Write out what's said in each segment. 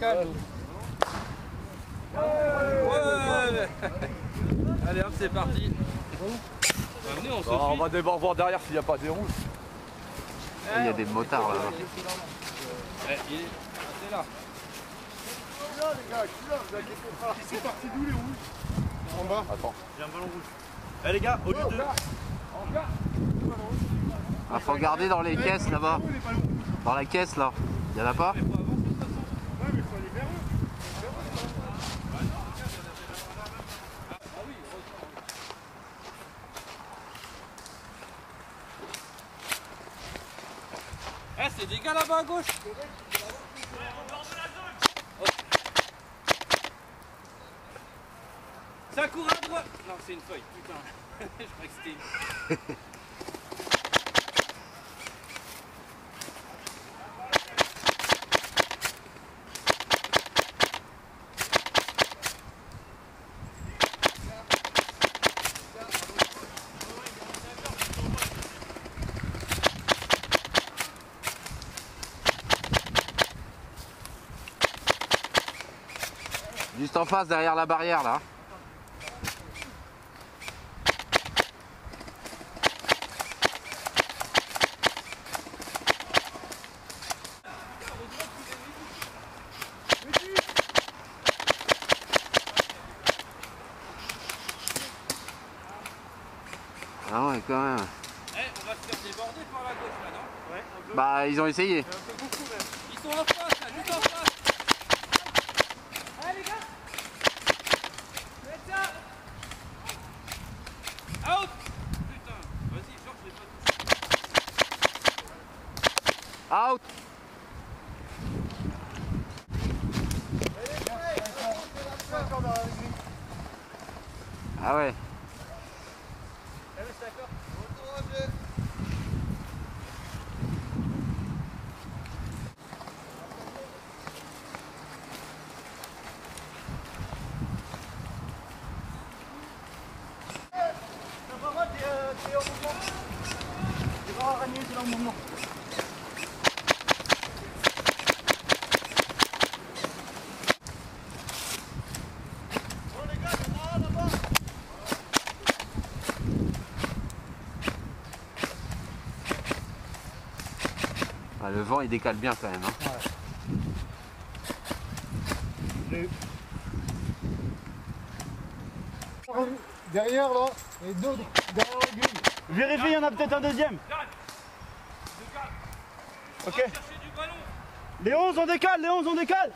Ouais Allez hop c'est parti. Venez on se Bon, on va d'abord voir derrière s'il n'y a pas des rouges. Il y a des motards là. Ouais, il est ah, c'est là. C'est parti d'où les rouges En bas. Attends. J'ai un ballon rouge. Eh les gars, au lieu de. Ah, faut regarder dans les caisses là-bas. Dans la caisse là. Il y en a pas Ouais, mais faut aller vers eux. Eh c'est des gars là-bas à gauche Ça court à droite Non c'est une feuille, putain. Je croyais que c'était une... Juste en face derrière la barrière là. Ah ouais quand même. Eh on va se faire déborder par la gauche là non? Ouais. Bah ils ont essayé. Ils sont là, juste en face Allez les gars Faites ça Out Putain Vas-y Georges les pas Out Ah ouais. Ah, le vent il décale bien quand même. hein. Derrière là, et d'autres derrière la grille. Vérifie, il y en a peut-être un deuxième. Ok. chercher du ballon Les 11 on décale, les 11 on décale.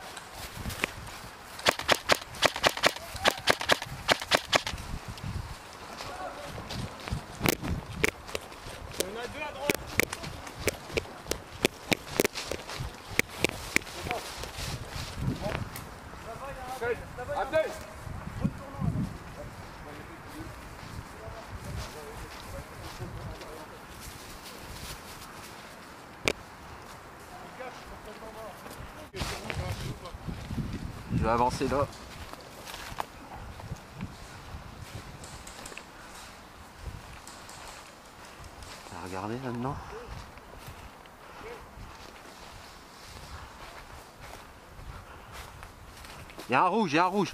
Vais avancer là. Regardez maintenant. Il y a un rouge, il y a un rouge.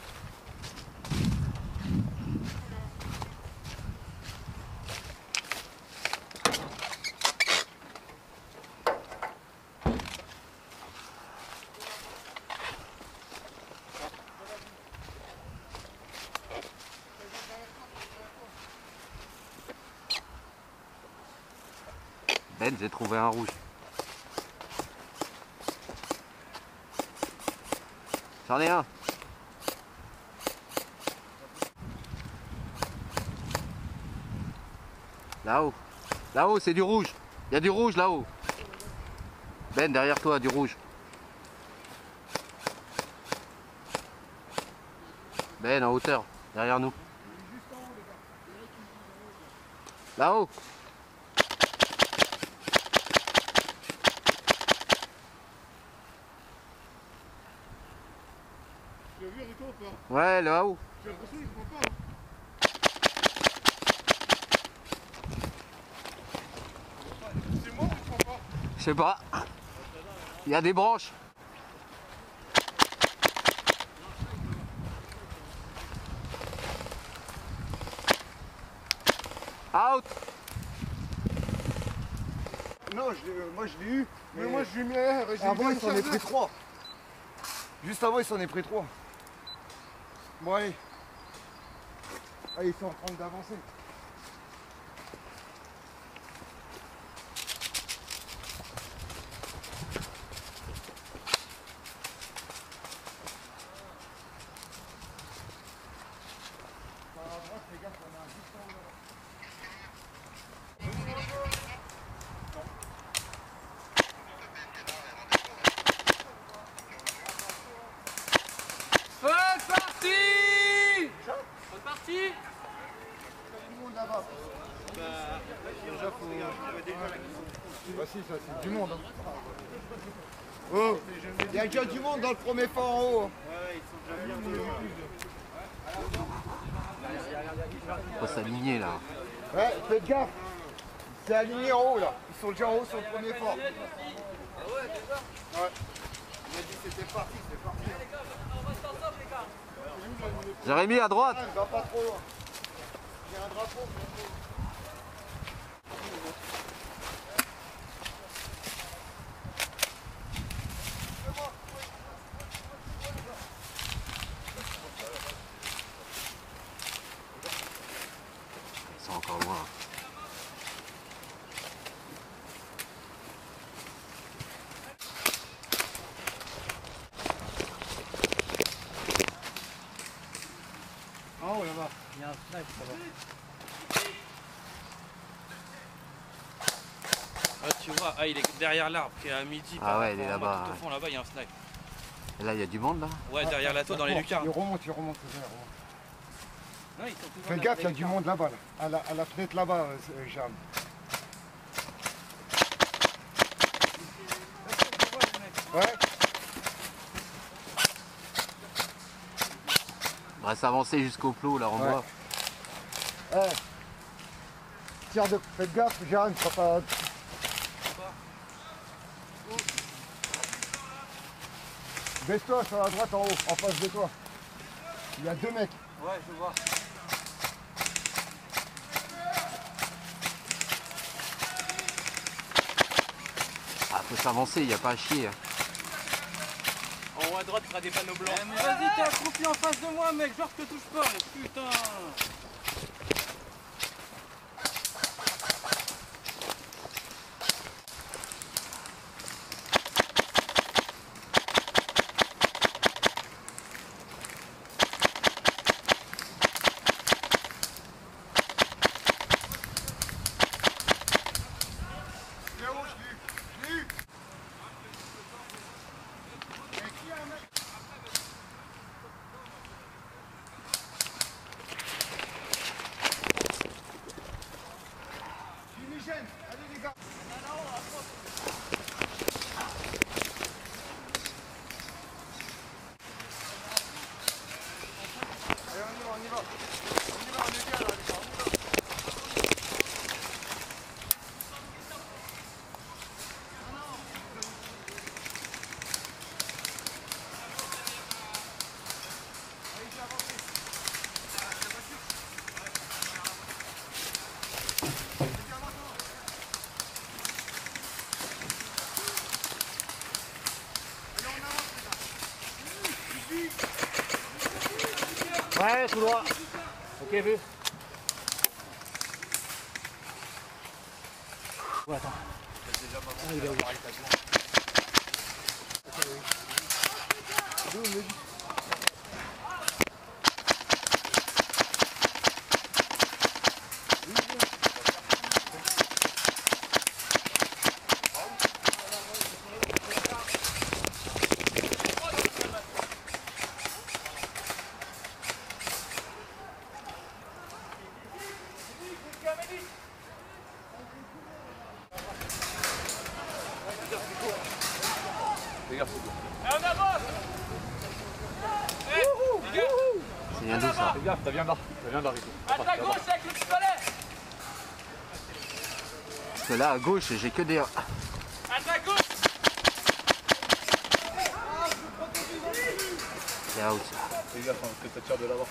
Ben, j'ai trouvé un rouge. J'en ai un. Là-haut. Là-haut, c'est du rouge. Il y a du rouge là-haut. Ben, derrière toi, du rouge. Ben, en hauteur, derrière nous. Là-haut. Ouais, là-haut. J'ai l'impression qu'il prend pas. C'est moi ou il prend pas Je sais pas. Il y a des branches. Out Non, euh, moi je l'ai eu. Mais, moi je l'ai mis à l'air. Avant, il s'en est pris 3. Juste avant, il s'en est pris 3. Ouais. Ah, ils sont en train d'avancer. Déjà premier fort en haut. Faut s'aligner là. Ouais, faites gaffe. C'est aligné en haut là. Ils sont déjà en haut sur le premier fort. Ouais. Il m'a dit c'était parti, c'est parti. Jérémy à droite. Ah, va pas trop loin. J'ai un drapeau. C'est encore loin. En haut là-bas. Ah, tu vois, ah, il est derrière l'arbre qui est à midi. Ah par ouais, il est là-bas, Tout au fond là-bas, il y a un snipe. Et là, il y a du monde là. Ouais, derrière la tour dans les lucarnes. Il remonte, il remonte. c'est ça, il remonte. Non, ils sont tous Fais gaffe, il y a du monde là-bas. Là. À, la, à la fenêtre là-bas, euh, euh, Jeanne. Ouais, On va s'avancer jusqu'au plot là, on Ouais. voit. eh. Tire de... Faites gaffe, Jeanne, sois pas... Baisse-toi sur la droite en haut, en face de toi. Il y a deux mecs. Ouais, je vois. Ah, faut s'avancer, il n'y a pas à chier. hein. En haut à droite, il y aura des panneaux blancs. Eh, mais vas-y, t'es accroupi en face de moi, mec, genre je te touche pas, mais putain droit. Ok, vu. Ça Fais vient là. Ça vient là, Rico. À ta gauche avec le pistolet Parce que là à gauche j'ai que des. À ta gauche C'est out. Fais gaffe, hein, parce que ça tire de là-bas.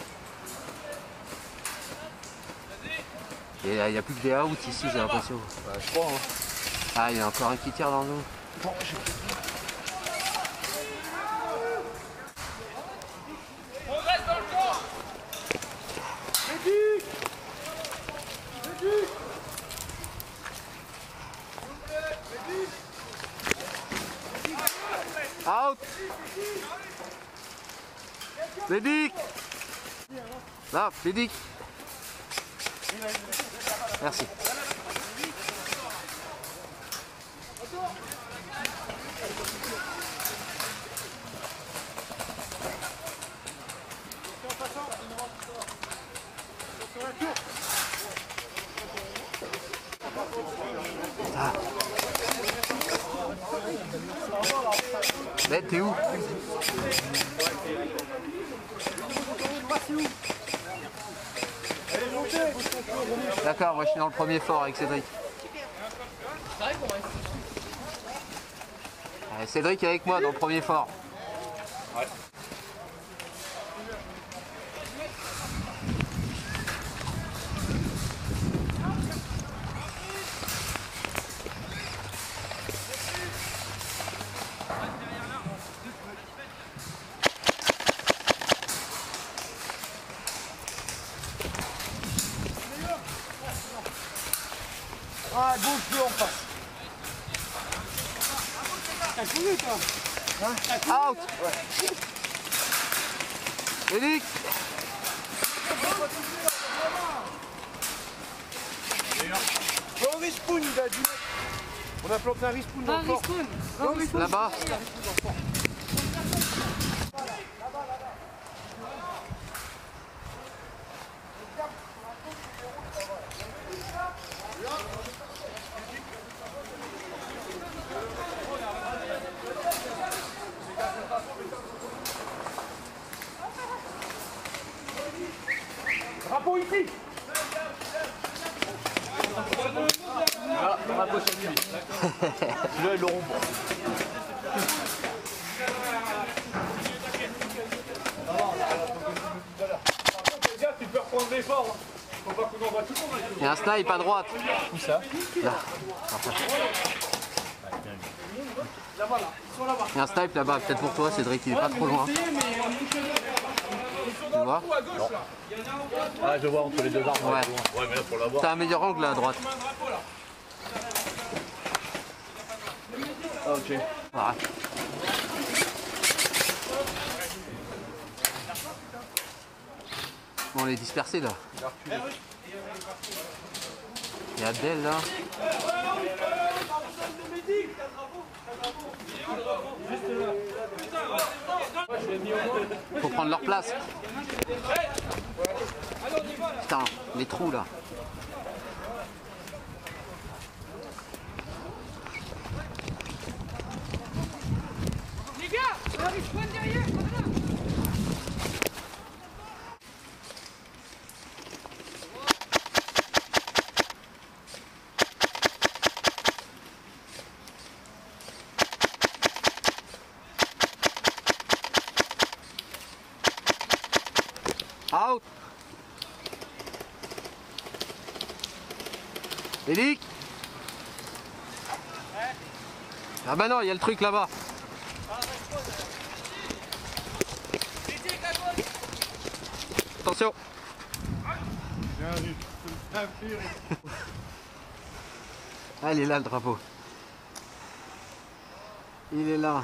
Il n'y a, plus que des outs ici j'ai l'impression. Bah, je crois, hein. Ah il y a encore un qui tire dans nous reste dans le camp Out Bédic Là, Bédic Merci. Ah. Ben, t'es où? D'accord, moi je suis dans le premier fort avec Cédric. Cédric est avec moi dans le premier fort. Out. Bédic Oh, respawn, il a dit. On a planté un respawn dans le fort. Là-bas Drapeau ici Là, dans la poche à lui. Celui-là, ils l'auront pas. Fais gaffe, tu peux reprendre l'effort. hein. Faut pas qu'on envoie tout le monde. Il y a un snipe à droite. Où ça Là. Il y a un snipe là-bas, peut-être pour toi Cédric, il est pas trop loin. Tu vois Ah, je vois entre les deux arbres. Ouais. Ouais, mais là, pour l'avoir. T'as un meilleur angle là à droite. Ah, ok. Voilà. Bon, on est dispersés là. Il y a Abdel là. Faut prendre leur place. Putain, les trous là. Les gars On arrive point derrière voilà. Out Eric Ah bah non, il y a le truc là-bas. Attention Ah, il est là le drapeau. Il est là.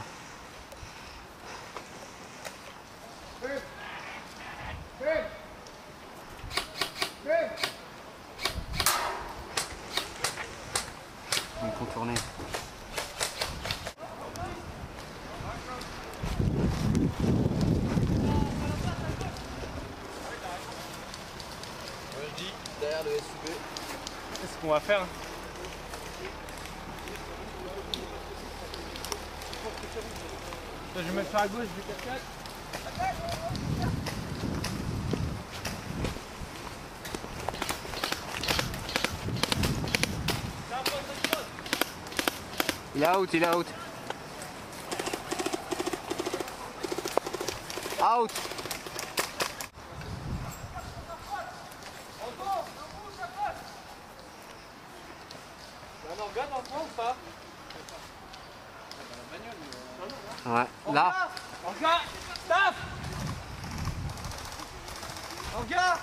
Il est out, il est out. Out Ouais, là. Regarde, Stop Regarde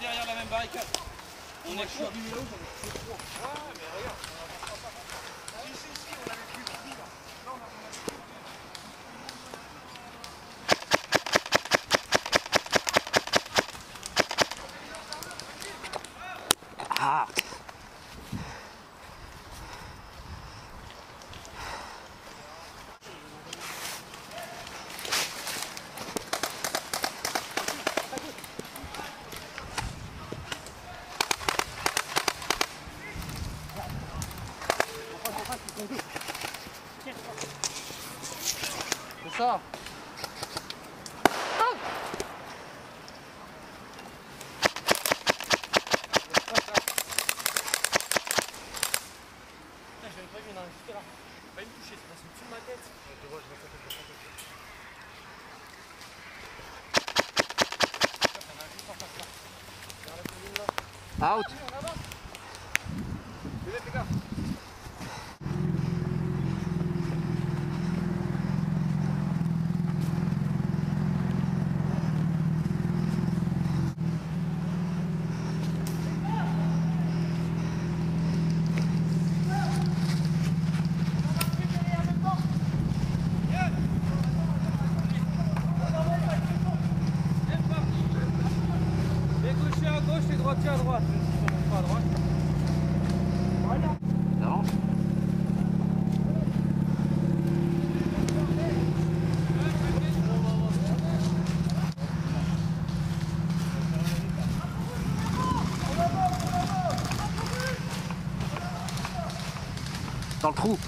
derrière la même barricade. On, On est chaud. Ouais, mais regarde. out. trou.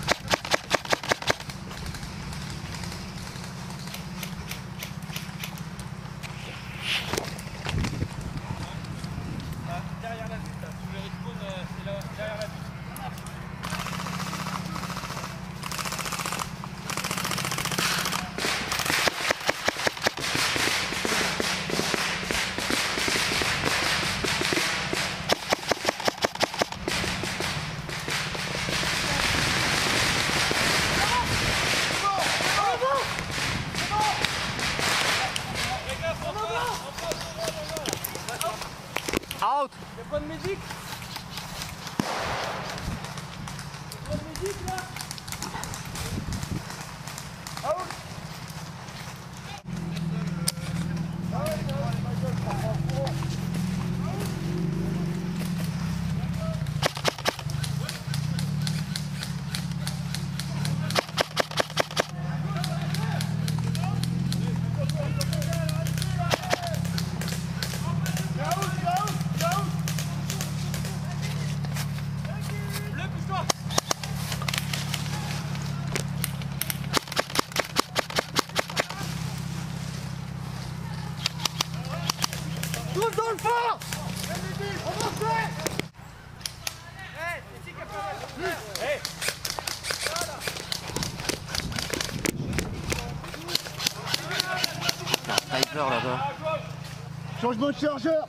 Changement chargeur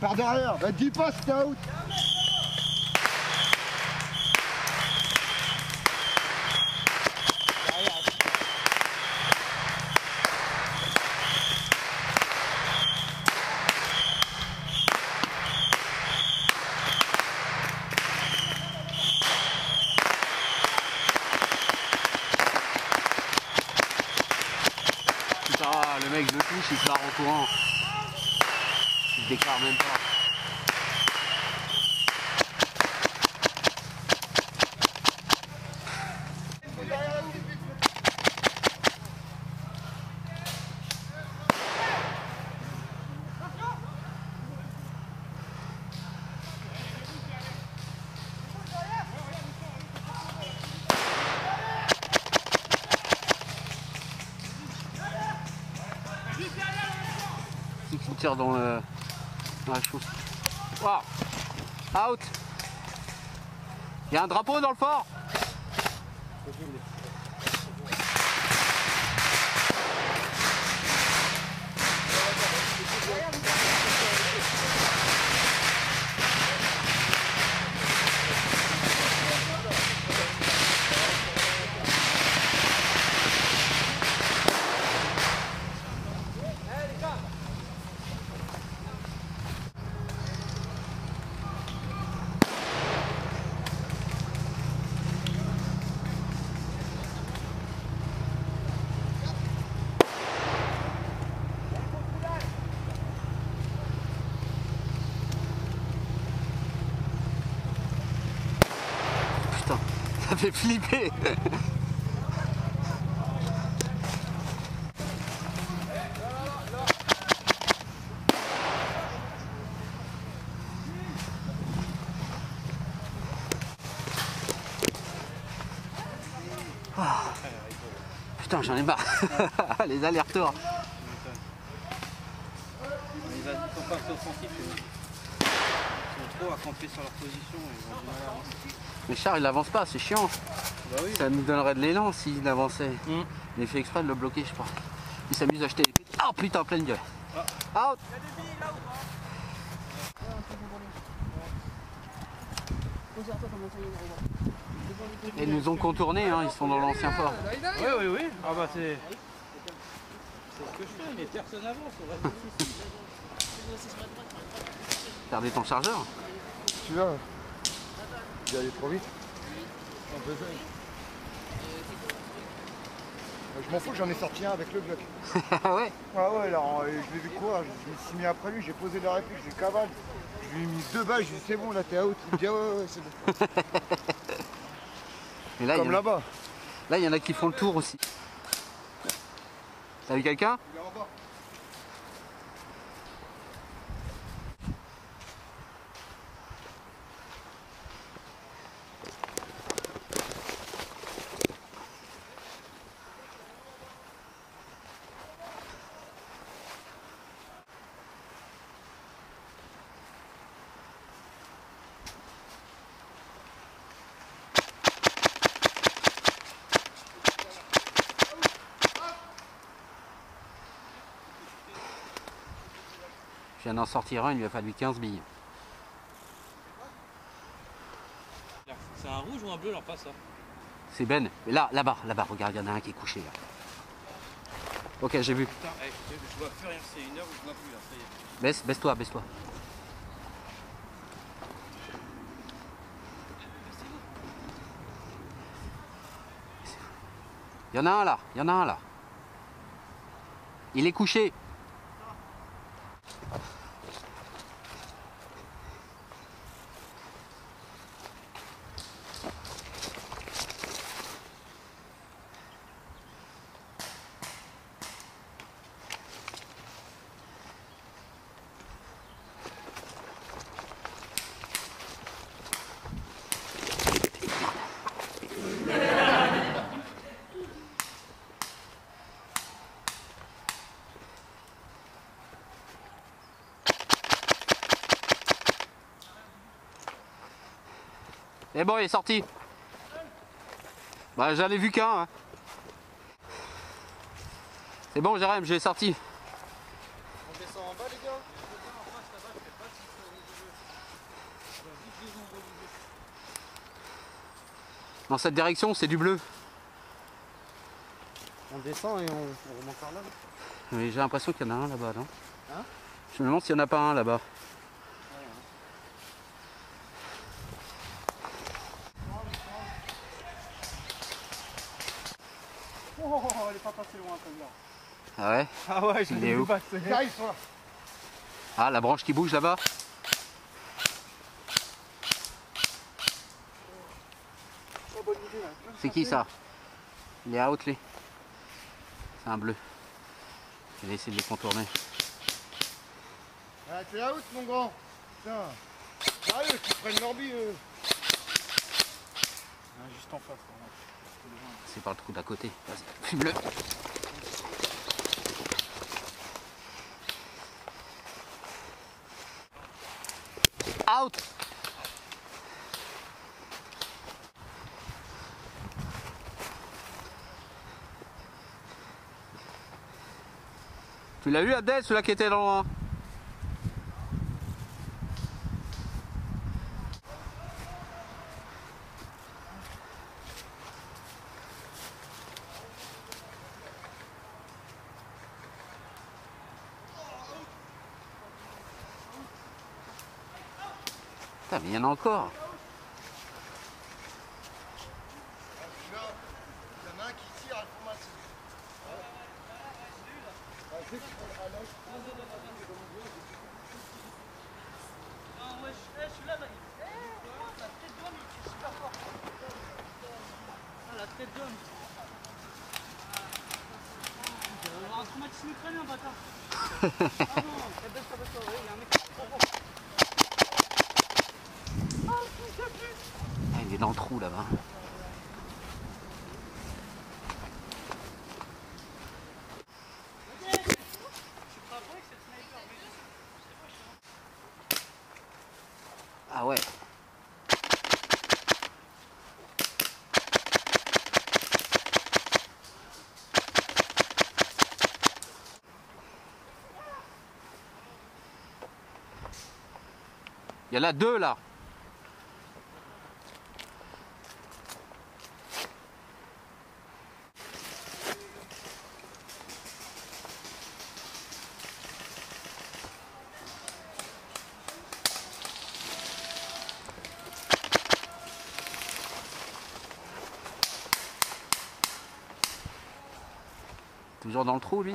Par derrière, bah dis pas t'es out Putain, le mec le touche, il se barre au courant. Il se déclare même pas. Qui qui dans, dans la chose. Wow. Out. Il y a un drapeau dans le fort. Putain, ça fait flipper. Ah. Putain, j'en ai marre. Les allers-retours. Les sont pas offensifs. Ils sont trop à camper sur leur position. et Mais Charles, il avance pas, c'est chiant. Bah oui. Ça nous donnerait de l'élan s'il avançait. Mm. Il fait exprès de le bloquer, je crois. Il s'amuse à acheter putes. Oh putain, pleine gueule. Out Et ils nous ont contournés, hein, ils sont dans l'ancien fort. Oui, oui, oui. Ah bah c'est. C'est ce que je fais, mais personne n'avance. Regardez ton chargeur. Tu vois Est allé trop vite. Ça. Je m'en fous, j'en ai sorti un avec le bloc. Ah ouais Ah ouais, alors euh, je l'ai vu courir, je me suis mis après lui, j'ai posé la réplique, lui cavale. Je lui ai mis deux balles, je lui ai dit c'est bon là t'es out. Il me dit ah ouais ouais c'est bon. Et là, il y, Comme en a, là-bas. là, il y en a qui font le tour aussi. T'as vu quelqu'un? Il est en bas. Je viens d'en sortir un, il lui a fallu 15 billes. C'est un rouge ou un bleu, alors pas ça C'est Ben. Mais là, là-bas, là-bas, regarde, il y en a un qui est couché là. Ok, j'ai vu. Putain, eh, je vois plus rien, c'est une heure où je vois plus là, ça y est. Baisse, baisse-toi, baisse-toi. Il y en a un là, il y en a un là. Il est couché. Et bon, il est sorti. Bah, j'en ai vu qu'un. hein. C'est bon, Jérém, j'ai sorti. On descend en bas, les gars Dans cette direction, c'est du bleu. On descend et on, on remonte par là. Mais j'ai l'impression qu'il y en a un là-bas, non? Hein? Je me demande s'il n'y en a pas un là-bas. Ah ouais Ah ouais, je l'ai où vu passer. Ils sont là. Ah, la branche qui bouge là-bas C'est qui ça? Il est out, lui. C'est un bleu. Je vais essayer de les contourner. Ah, t'es out, mon grand Putain Sérieux, qu'ils prennent leur bille, eux Ah, juste en face. vraiment. C'est par le trou d'à côté. Vas-y, fume-le. Out Tu l'as eu Abdel, celui-là qui était dans... Putain, mais il y en a encore. Il y en a un qui tire à l'information. Ah, la tête d'homme. Il va avoir un traumatisme crânien, bâtard. ah non, baisse-toi, baisse-toi, ouais, il y a un mec qui se prend. Ah, il est dans le trou là-bas. Ah ouais. Il y en a deux là. Toujours dans le trou lui?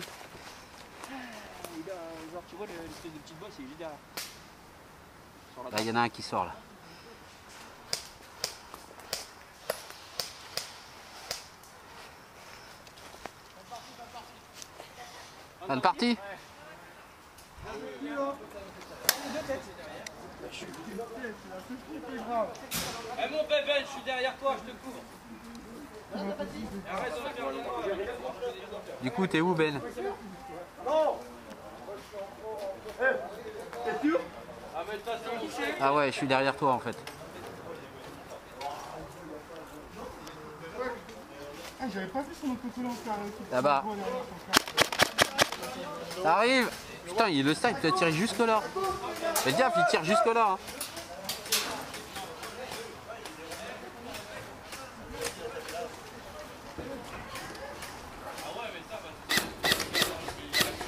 Il a, genre, tu vois, le- l'espèce de petite bosse, il est juste derrière. Là il y en a un qui sort là. Bonne partie Eh mon bébé, je suis derrière toi, je te couvre. Du coup t'es où Ben Ah, mais toi, c'est couché. Ah ouais je suis derrière toi en fait. Ah, j'avais pas vu son autocollant truc. Là-bas. Arrive Putain il le sac il a tiré jusque là. Fais gaffe il tire jusque là. hein.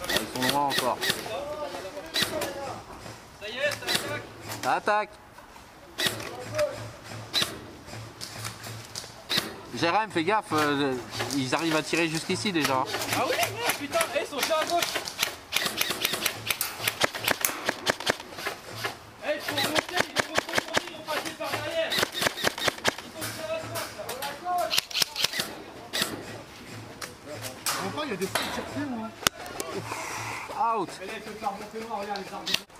Ils sont loin encore. Ça y est, ça attaque. Ça attaque Jérém, fais gaffe, euh, ils arrivent à tirer jusqu'ici déjà. Ah oui, merde, putain, eh, ils sont sur à gauche. Eh, ils sont ils ils par derrière. Ils sont sur la droite, là. Enfin, il y a des. Out C'est là-haut, hein. Il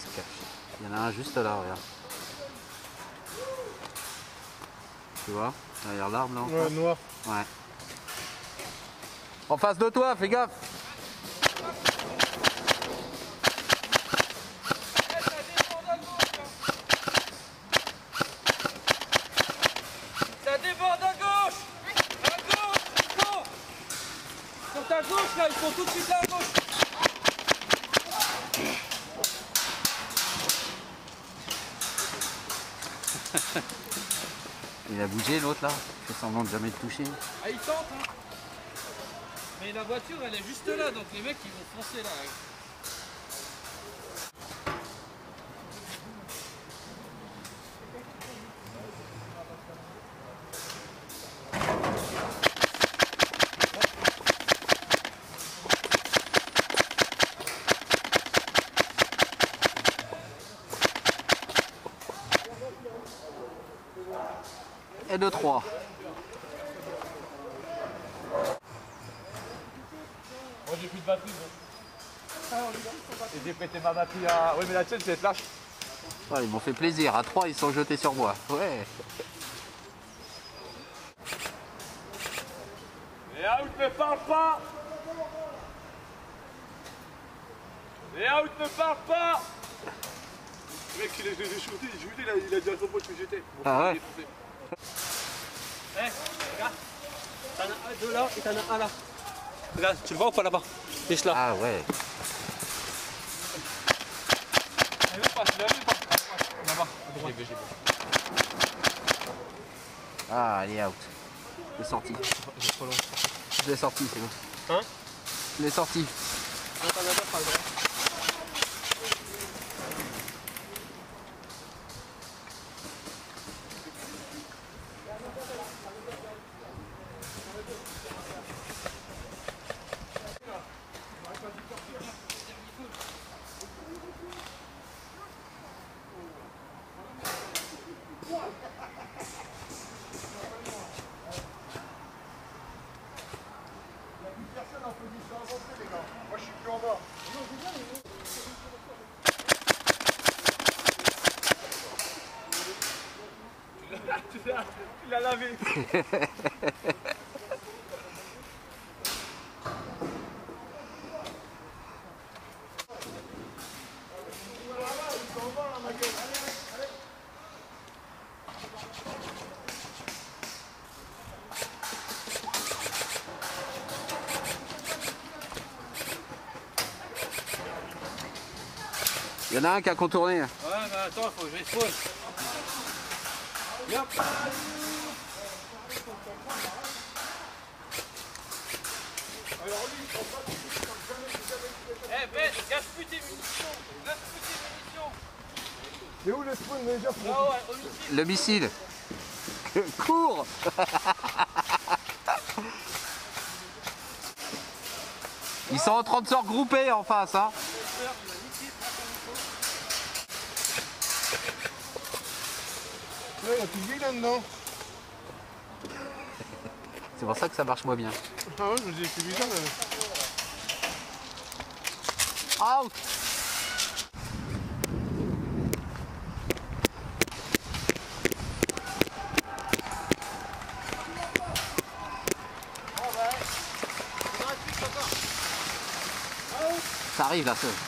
se cache. Il y en a un juste là, regarde. Tu vois? Derrière l'arbre là. en Ouais, face. noir. Ouais. En face de toi, fais gaffe. Eh, ça déborde à gauche. hein. Ça déborde à gauche. À gauche, Nico. Sur ta gauche là, ils sont tout de suite là à gauche. Il a bougé là. Il fait semblant de jamais te toucher. Ah, ils tentent, hein. Mais la voiture, elle est juste là, donc les mecs, ils vont foncer là. Et de 3. Moi j'ai plus de batterie. moi. Oui, mais la tienne, c'est. Ouais, ils m'ont fait plaisir. À 3, ils sont jetés sur moi. Ouais. Et out ne parle pas Et out ne parle pas Le mec, il a shooté, il a, il a dit à son pote que j'étais. Ah ouais. Eh, regarde. T'en as un, deux là et t'en as un là. Regarde, tu le vois ou pas là-bas? Lèche là. Ah ouais. Pas, il a vu pas. Là-bas, à droite. Ah, elle est out. Je l'ai sorti. Je l'ai sorti, c'est bon. Hein? Je l'ai sorti. Il y en a un qui a contourné. Ouais, bah attends, faut que je spawn. Eh, Munitions. Munitions. C'est où le spawn déjà au missile. Le missile. Cours Ils sont en train de se regrouper en face. Hein. Là, il y a plus de vie là-dedans. C'est pour ça que ça marche moins bien. Ah ouais, je me dis, c'est bizarre. Out Ça arrive là, ça.